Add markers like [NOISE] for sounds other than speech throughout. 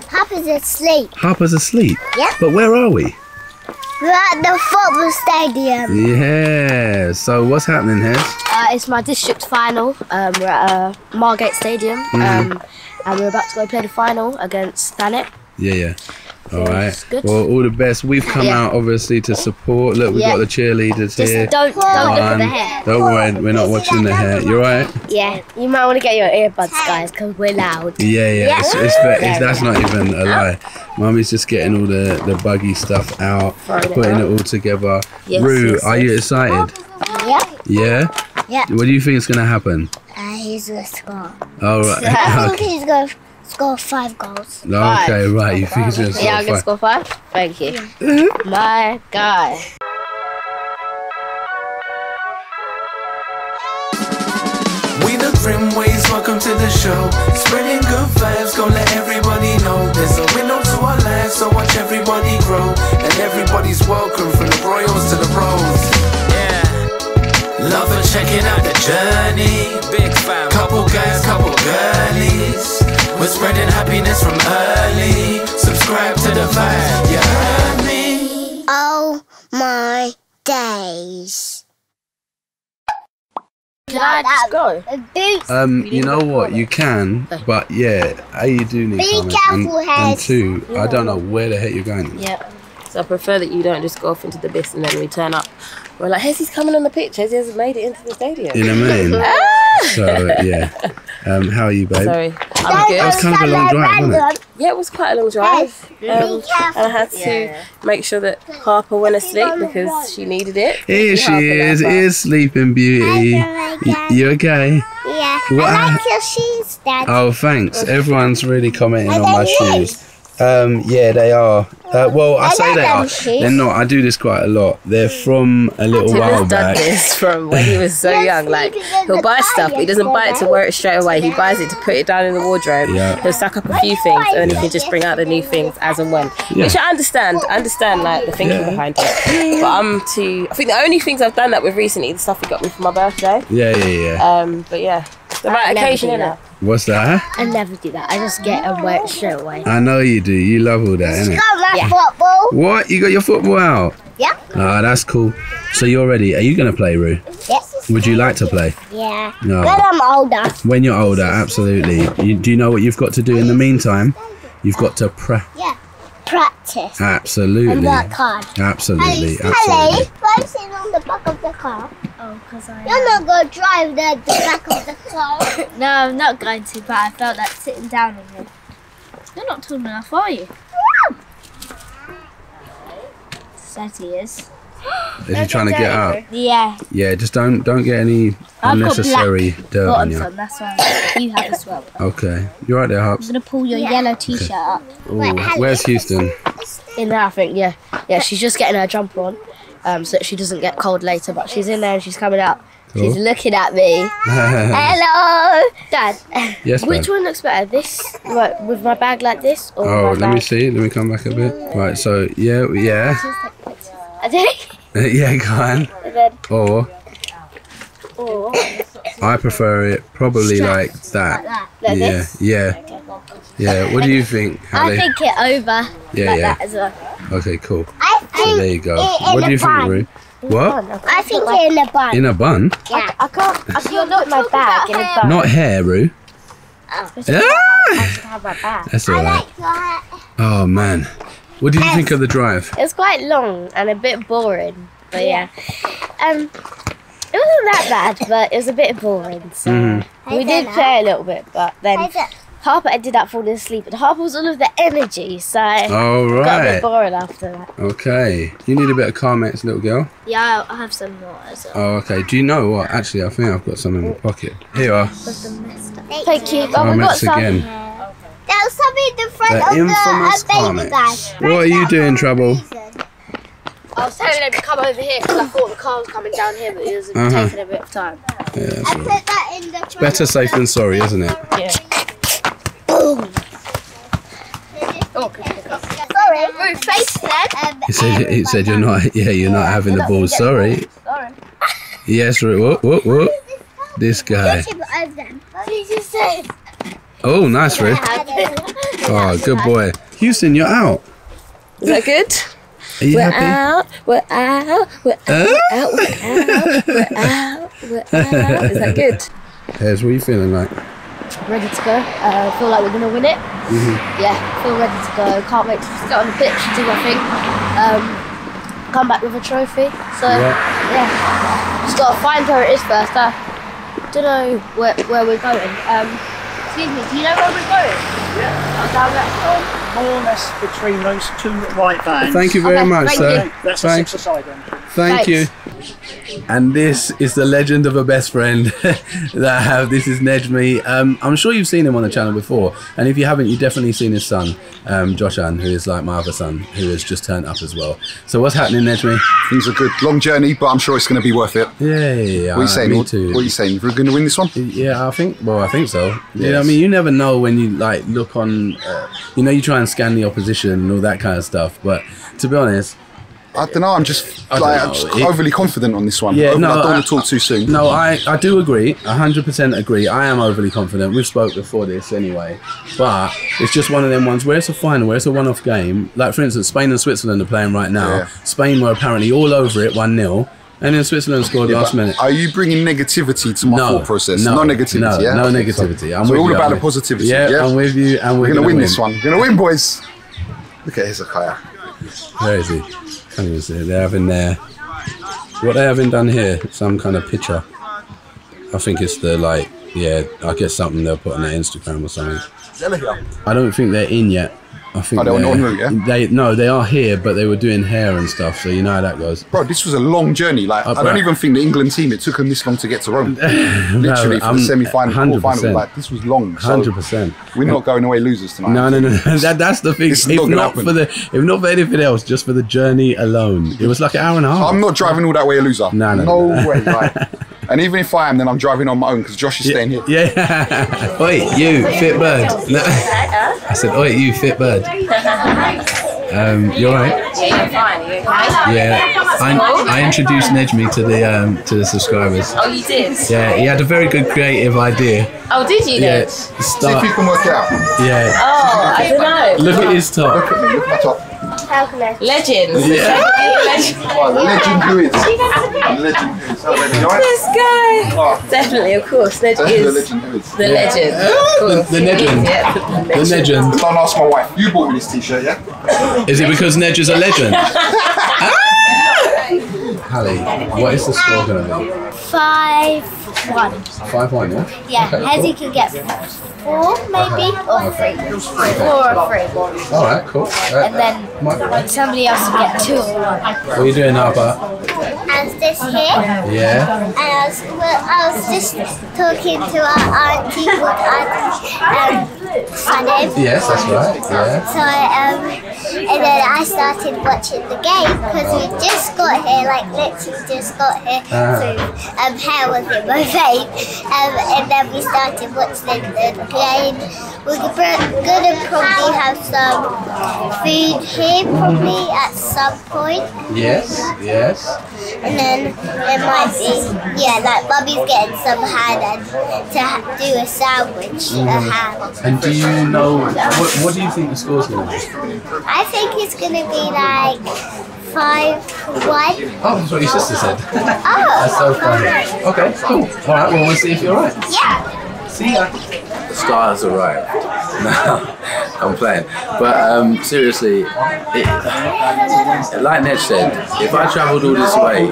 Papa's asleep. Harper's asleep. Yeah. But where are we? We're at the football stadium. Yeah. So what's happening here? Uh, it's my district final. Um, we're at uh, Margate Stadium, Mhm. um, and we're about to go play the final against Thanet. Yeah, yeah. All So right. it's good. Well, all the best. We've come Yeah. out obviously to support. Look, we've Yeah. got the cheerleaders Just here. don't don't look at the hair. Don't worry, we're not watching the hair. You're right. Yeah, you might want to get your earbuds, guys, because we're loud. Yeah, yeah. It's, it's, ve- it's, that's not even a lie. Mummy's just getting all the, the buggy stuff out, Throwing putting out. it all together. Yes, Rue, yes, are you excited? Yeah. Yeah. Yeah. What do you think is gonna happen? Uh, he's gonna score. Oh, right. [LAUGHS] [LAUGHS] I think okay. he's gonna score five goals. no okay, right. You think he's gonna Yeah, I'm score gonna five? score five. Thank you. Mm-hmm. My guy. We the Grimwades, welcome to the show. Spreading good vibes, gonna let everybody know. There's a window to our lives, so watch everybody grow. And everybody's welcome, from the Royals to the Pros. Yeah. Love and checking out the journey. Big fam. Spreading happiness from early. Subscribe to the vibe, you heard me? Oh my days. Can I just go? Boots. Um, you know what? You can, but yeah, a you do need Be comments, careful, and, Hez. and two, I don't know where the heck you're going. Yeah. So I prefer that you don't just go off into the abyss and then we turn up. We're like, Hezzy's coming on the pitch. Hezzy hasn't made it into the stadium. You know what I mean? [LAUGHS] so yeah. Um, how are you, babe? Sorry, I'm good. That was kind of a long drive, wasn't it? Yeah, it was quite a long drive. Um, and I had to make sure that Harper went asleep because she needed it. Here she Harper, is. Here's Sleeping Beauty. Y- You okay? Yeah. What I I- like your shoes, Dad. Oh, thanks. Everyone's really commenting on my they shoes. Um, yeah, they are. Uh, well, I I say like they are. shoes. They're not. I do this quite a lot. They're from a little while Timmy's done back. this from when he was so [LAUGHS] young. Like he'll buy stuff, but he doesn't buy it to wear it straight away. He buys it to put it down in the wardrobe. Yeah. He'll stack up a few things, and then he can just bring out the new things as and when. Yeah. Which I understand. I understand like the thinking Yeah. behind it. But I'm too. I think the only things I've done that with recently, the stuff he got me for my birthday. Yeah, yeah, yeah. Um, but yeah, the right never occasion, do innit? That. What's that? I never do that. I just get and wear it straight away. I know you do. You love all that, innit? Got my Yeah. football. What? You got your football out? Yeah. Ah, that's cool. So you're ready. Are you going to play, Roo? Yes. Would you like to play? Yeah. No. When I'm older. When you're older, absolutely. You, do you know what you've got to do in the meantime? You've got to pre. Yeah. Practice. Absolutely. And work hard. Absolutely. Hello. Absolutely. Why are you sitting on the back of the car? Oh, because I. You're not um, going to drive the, the back of the car. [COUGHS] No, I'm not going to, but I felt like sitting down on him. You're not tall enough, are you? Says he is. Is he trying to get out? Yeah. Yeah, just don't don't get any I've got unnecessary dirt on you. on, that's why you have as well. I'm Okay. You're right there, Hops. I'm gonna pull your yellow t-shirt up. Ooh, where's Houston? In there, I think. Yeah, yeah. She's just getting her jumper on, um, so that she doesn't get cold later. But she's in there and she's coming out. She's looking at me. [LAUGHS] Hello, Dad. Yes, Which man. one looks better? This, right, with my bag like this, or Oh, let bag? me see. Let me come back a bit. Right, so yeah, yeah, I think. [LAUGHS] yeah, go on. Then, Or or I prefer it probably like that. like Yeah, this. yeah, yeah. What do you think? How I think it over Yeah, like yeah. that as well. Okay, cool. I So think there you go. it in What do you a think, bun. Rue? What? I think it in a bun. In a bun? yeah. I can't. I can't look my bag in a bag. Not hair, Rue. I Ah! should have my bag. That's I alright. like that. Oh man, what did you think of the drive? It was quite long and a bit boring, but yeah. Um, it wasn't that bad, but it was a bit boring. So Mhm. we did play a little bit, but then I don't- Harper ended up falling asleep, and Harper was all of the energy, so All got a bit right. boring after that. Okay. You need a bit of Carmex, little girl. Yeah, I have some more as well. Oh, okay. Do you know what? Actually, I think I've got some in my pocket. Here you are. Thank you. Oh, we got some. again. There was something in the front The of infamous the uh, baby bag. Carmex. What are you doing, Trouble? I was telling them to come over here because I thought the car was coming down here, but it was Uh-huh. taking a bit of time. Yeah, that's I all put right. that in the trunk. Better safe than sorry, isn't it? Yeah. Sorry. Face then. Um, He said, he said you're not. Yeah, you're not having the balls. Sorry. Sorry. Yes, Rue. Whoop, whoop, whoop. This guy. Over them. What did you say? Oh, nice, Rue. I Oh, good boy. Houston, you're out. Is that good? Are you We're happy? out, we're out, we're out, we're out, we're out, we're out. Is that good? Hez, what are you feeling like? Ready to go. Uh, feel like we're gonna win it. Yeah, feel ready to go. Can't wait to just get on the pitch, do my thing. Um, come back with a trophy. So yeah, just gotta find where it is first. I don't know where, where we're going. Um, excuse me, do you know where we're going? Yeah. Down that more or less between those two white vans. Thank you very Okay, much, thank sir. you. That's Thank- a six-a-side. Thank Thanks. you. And this is the legend of a best friend [LAUGHS] that I have. This is Nejmi. Um, I'm sure you've seen him on the channel before, and if you haven't, you've definitely seen his son, um, Joshan, who is like my other son, who has just turned up as well. So what's happening, Nejmi? Things are good. Long journey, but I'm sure it's going to be worth it. Yeah, yeah, yeah. What are you saying? What, what are you saying? We're going to win this one? Yeah, I think. Well, I think so. You know, I mean, you never know when you like look on. Uh, you know, you try and scan the opposition and all that kind of stuff. But to be honest, I don't know. I'm just I like I'm just It- overly confident on this one. Yeah, Over- no, I don't I- want to talk too soon. no, I I do agree. hundred percent agree. I am overly confident. We've spoke before this anyway, but it's just one of them ones where it's a final, where it's a one-off game. Like for instance, Spain and Switzerland are playing right now. Yeah. Spain were apparently all over it, one 0 and then Switzerland scored Yeah, last minute. Are you bringing negativity to my no, thought process? No, no negativity. No, yeah? no Okay, negativity. So, I'm so all you, about I'm the positivity. Yeah, Yeah, I'm with you, and we're, we're going to win win this one. We're going to win, boys. Look at Hezekiah. Where is he? Can't even see. They're having their. What they having done here? Some kind of picture. I think it's the like. Yeah, I guess something they'll put on their Instagram or something. I don't think they're in yet. I think Oh, they're on route, yeah? They no, they are here, but they were doing hair and stuff, so you know how that goes. Bro, this was a long journey. Like, Oh, I don't even think the England team, it took them this long to get to Rome. [LAUGHS] Literally, from I'm- the semi-final, 100%. quarter-final. Like, this was long. So Hundred percent. We're not going away losers tonight. No, no, no. no. [LAUGHS] That, that's the thing. It's if not happen. for the, if not for anything else, just for the journey alone, it was like an hour and a half. I'm not driving all that way a loser. No, no, no, no. way. [LAUGHS] Like, and even if I am, then I'm driving on my own because Josh is staying here. Yeah. [LAUGHS] Oi, you fit bird. No. I said, oi, you fit bird. Um, you alright? Yeah, you're fine. You? Yeah. I, I introduced Nejmi to the um, to the subscribers. Oh, you did? Yeah, he had a very good creative idea. Oh, did you Yeah. then? See if you can work it out. Yeah. Oh, I don't know. Look at his top. Look at me. Look at my top. How can I? Legends. Yeah. Legends. Oh, legend who is? legend who is? Oh, legend, you alright? This guy. Oh, Definitely, of course. Legend the is legend who is? the legend. Of The, course. the legend. Yeah, The legend. Don't ask my wife. You bought me this t-shirt, yeah? Is it because Nedge is a legend? [LAUGHS] Ah! Halle, what is the score going to be? Five, one. 5 1, yeah? Yeah, Okay, Hezzy can get four, maybe, or three. Four or three. Alright, cool. Uh, And then Michael, somebody else can get two or one. what are you doing now, Bart? And this here. Yeah? And I was, well, I was just talking to our auntie called Auntie um, Sanem. Yes, that's right. Yeah. So, um, and then I started watching the game because we just got here, like literally just got here. Ah. So, um, hair was in my Um, and then we started watching the game. We're gonna gonna probably have some food here, probably at some point. Yes, yes. And then it might be, yeah, like mummy's getting some ham and to ha- do a sandwich, a ham. And do you know, what, what do you think the score's to be? I think it's gonna be like five one. Oh, that's what your sister said. Oh, That's so funny. Okay, cool. Alright, well, we'll see if you're right. yeah. See ya. The stars arrived. [LAUGHS] No, I'm playing. But um, seriously, it, [SIGHS] like Ned said, if I travelled all this way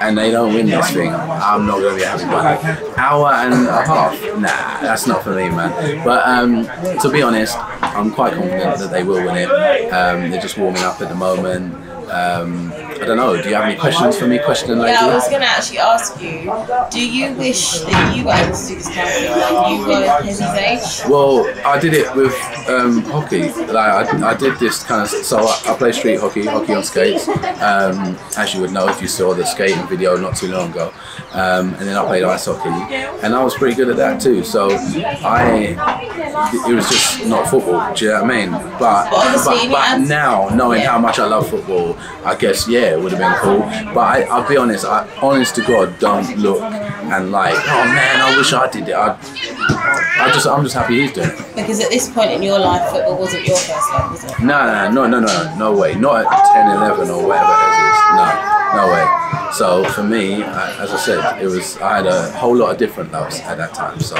and they don't win this thing, I'm not going to be a happy bunny. Hour and a half? Nah, that's not for me, man. But um, to be honest, I'm quite confident that they will win it. Um, they're just warming up at the moment. Um, I don't know. Do you have any questions for me, question lady? Yeah, I was going to actually ask you, do you wish that you were able to do this kind of thing when you were Hezzy's age? Well, I did it with um, hockey. Like I, I did this kind of. So I, I play street hockey, hockey on skates. Um, as you would know if you saw the skating video not too long ago. Um, and then I played ice hockey, and I was pretty good at that too. So I, it was just not football. Do you know what I mean? But obviously but, but now knowing Yeah. how much I love football, I guess yeah, it would have been cool. But I, I'll be honest. I, honest to God, don't look and like, oh man, I wish I did it. I, I just, I'm just happy he's doing it. Because at this point in your life, football wasn't your first love, was it? No, no, no, no, no, no way. Not at 10, 11 or whatever it is. No, no way. So for me, I, as I said, it was I had a whole lot of different loves at that time. So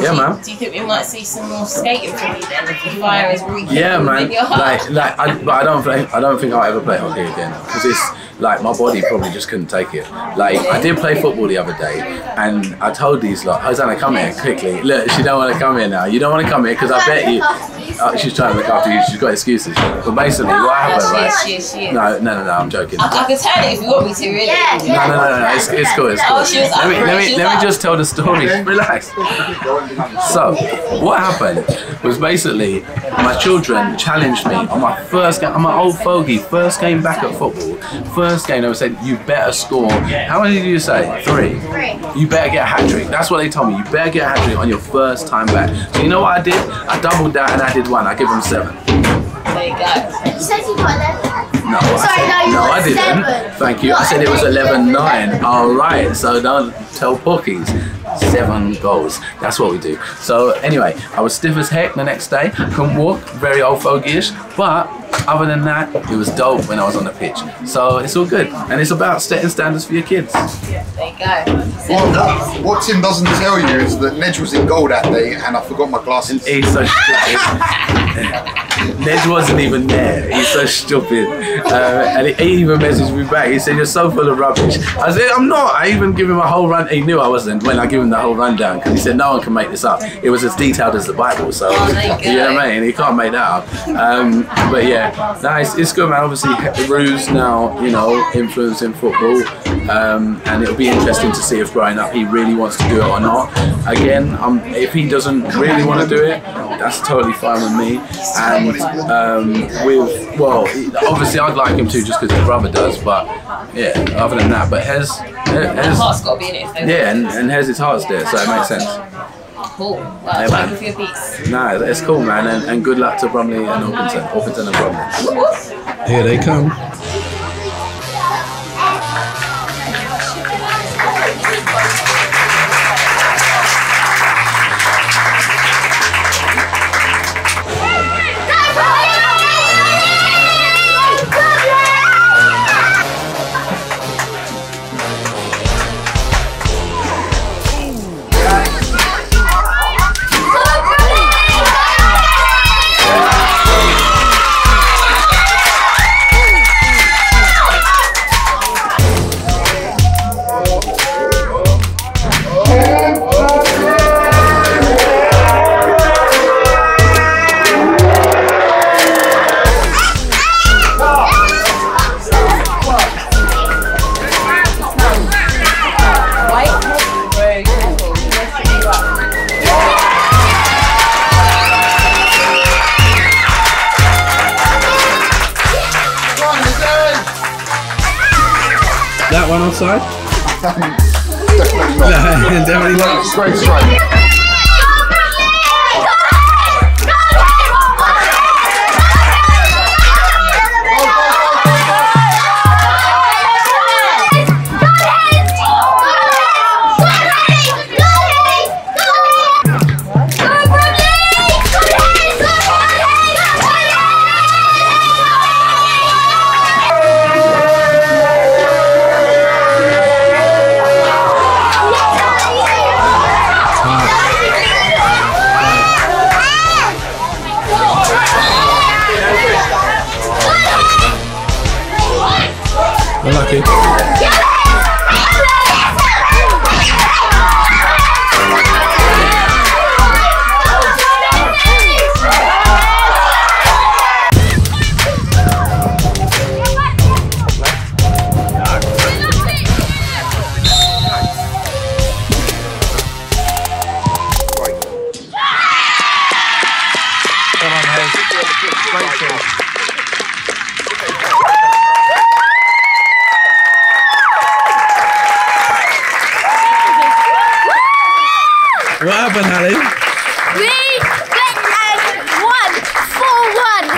yeah, man. Do you think we might see some more skating from you then? If the fire is Yeah, man. in your heart? Like, like, I, but I don't think I don't think I'll ever play hockey again because it's like my body probably just couldn't take it. Like, I did play football the other day, and I told these lot, Hosanna, come here quickly. Look, she don't want to come here now. You don't want to come here because I bet you. Uh, she's trying to look after you. She's got excuses. But basically, what happened, she right? is, she is, she is. No, no, no, no. I'm joking. I, I can tell it if you want me to, really. No, no, no, no, no. It's, it's cool. It's cool. Oh, she was let me, let me, she was let me just tell the story. [LAUGHS] Relax. So, what happened was basically my children challenged me on my first game. I'm an old fogey. First game back at football. First game, they were saying you better score. How many did you say? Three. You better get a hat trick. That's what they told me. You better get a hat trick on your first time back. So you know what I did? I doubled down and I did one. I give them seven. There you go. You said you got 11. No, I Sorry, said, no, you no, got I didn't. seven. Thank you. Not I said it was 11. 11 9. All right, so don't tell Porkies. Seven goals. That's what we do. So, anyway, I was stiff as heck the next day. Couldn't walk, very old fogyish. But other than that, it was dope when I was on the pitch. So, it's all good. And it's about setting standards for your kids. There you go. What, what Tim doesn't tell you is that Nedge was in goal that day and I forgot my glasses. He's so stupid. [LAUGHS] Ned wasn't even there. He's so stupid. Uh, and he, even messaged me back. He said, You're so full of rubbish. I said, I'm not. I even give him a whole run. He knew I wasn't when I give him the whole rundown because he said, No one can make this up. It was as detailed as the Bible. So, Oh, you know what I mean? He can't make that up. Um, but yeah, no, it's, it's good, man. Obviously, Rue's now, you know, influencing football. Um, and it'll be interesting to see if growing up he really wants to do it or not. Again, um, if he doesn't really want to do it, that's totally fine with me. And um, with, well, obviously I'd like him to just because his brother does, but yeah, other than that, but Hez, Hez Heart's got to be in it if yeah, and, and Hez, his heart's there, so it makes sense. Cool. Well, Yeah, thank man. you for your piece. Nah, it's cool, man, and, and good luck to Bromley and Orpington, Orpington and Bromley. Here they come. That one outside? [LAUGHS] Definitely not. Definitely not. Straight straight.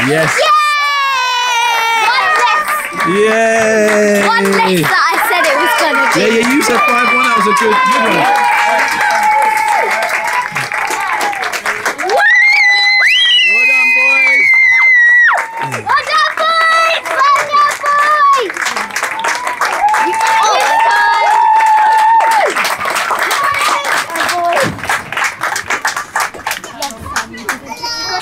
Yes. Yay! One less. Yay! One less that I said it was gonna be. Yeah, yeah, you said 5 1. That was a good, good one. Well done, boys. Well done, boys! Well done, boys!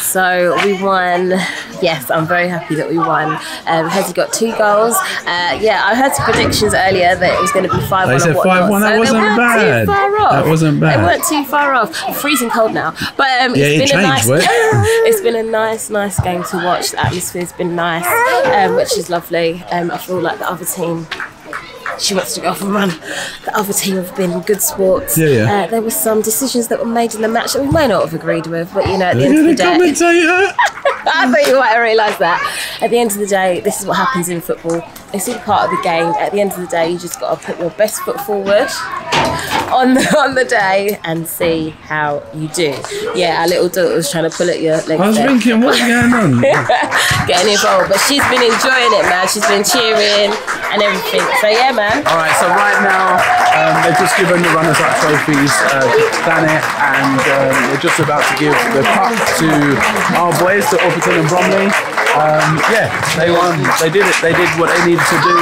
So we won. Yes, I'm very happy that we won. Um, Hezzy got two goals. Uh, yeah, I heard some predictions earlier that it was going to be five They one. said 5-1, that wasn't bad. Too far off. That wasn't bad. They weren't too far off. Freezing cold now, but um, Yeah, it's it been a nice. [LAUGHS] it's been a nice, nice game to watch. The atmosphere's been nice, um, which is lovely. Um, I feel like the other team. She wants to go off and run. The other team have been good sports. Yeah, yeah. Uh, there were some decisions that were made in the match that we may not have agreed with, but you know, at the end of the day, commentator. [LAUGHS] I thought you might have realised that. At the end of the day, this is what happens in football. It's all part of the game. At the end of the day, you just got to put your best foot forward on the, on the day and see how you do. Yeah, our little daughter was trying to pull at your legs. I was there. thinking, what's [LAUGHS] going on? [LAUGHS] Getting involved, but she's been enjoying it, man. She's been cheering and everything. So yeah, man. All right, so right now um, they've just given the runners-up trophies uh, to Thanet, and um, they're just about to give the cup to our boys, to Orpington and Bromley. Um, yeah, they won. They did it. They did what they needed to do.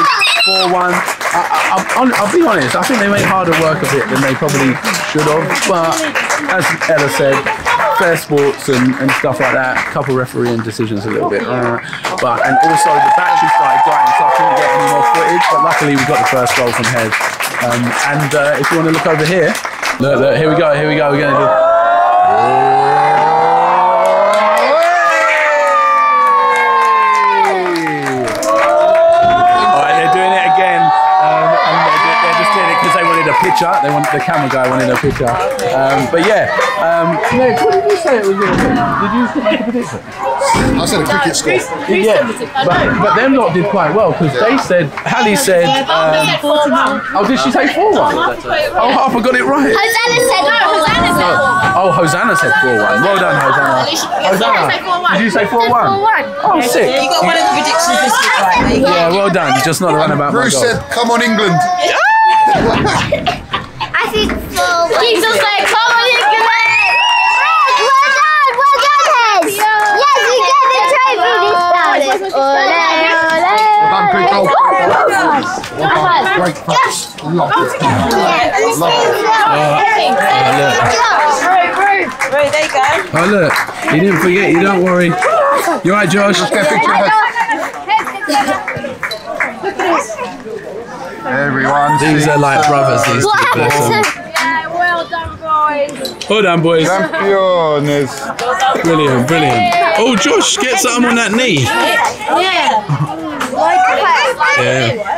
Four-one. I, I, I'll, I'll be honest. I think they made harder work of it than they probably should have. But as Ella said, fair sports and, and stuff like that. Couple refereeing decisions a little bit. uh, but and also the battery started dying, so I couldn't get any more footage. But luckily we got the first goal from Hez. Um, and uh, if you want to look over here, look, look, here we go, here we go. We're gonna do. All right, they're doing it again, um, and they're, ju- they're just doing it because they wanted a picture. They want the camera guy wanted a picture. Um, but yeah, um, Nick, what did you say it was going to? Did you make a prediction? I said a cricket score. Yeah, but, but them lot did quite well because they said, Halle said, um, oh, did she say 4 1? Oh, Harper got it right. Hosanna said Hosanna said Oh, Hosanna said 4 1. Well done, Hosanna. Hosanna, did you say 4 1? Oh, sick. You got one of the predictions this week, right? There you go. Yeah, well done. Just not the one about my Bruce goal. said, "Come on, England." [LAUGHS] [LAUGHS] Four. Jesus said, come on, England! Well done, well done, Hez! Yes, we get the trophy this time! Ole, ole! Goal. Yes! Loved it. Yeah, Right, there you go. Oh, look. You didn't forget. You don't worry. You alright, Josh? Get a picture of Everyone. These are like brothers, these What happened them. on, boys. Campeones. Brilliant, brilliant. Oh, Josh, get something on that knee. Yeah.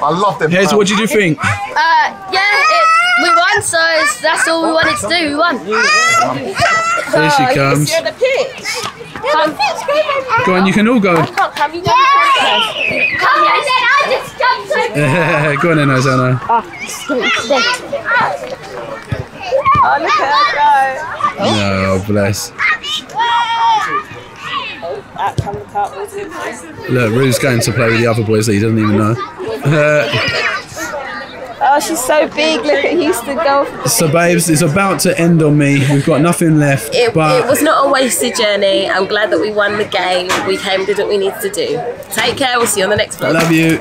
I love them. Hez, what did you think? Uh, yeah, it, we won, so that's all we wanted to do. We won. Here she comes. You're on the pitch. Come, Go on, you can all go. come, come, you Come on, then I just jumped over. [LAUGHS] go on then, Hosanna. Oh, Oh, look at her go. No, bless. Out come the cartwheels. Look, Rue's going to play with the other boys that he doesn't even know. [LAUGHS] Oh, she's so big. Look at Houston go. so, babes, it's about to end on me. We've got nothing left. It, but it was not a wasted journey. I'm glad that we won the game. We came, did what we needed to do. Take care. We'll see you on the next vlog. love you.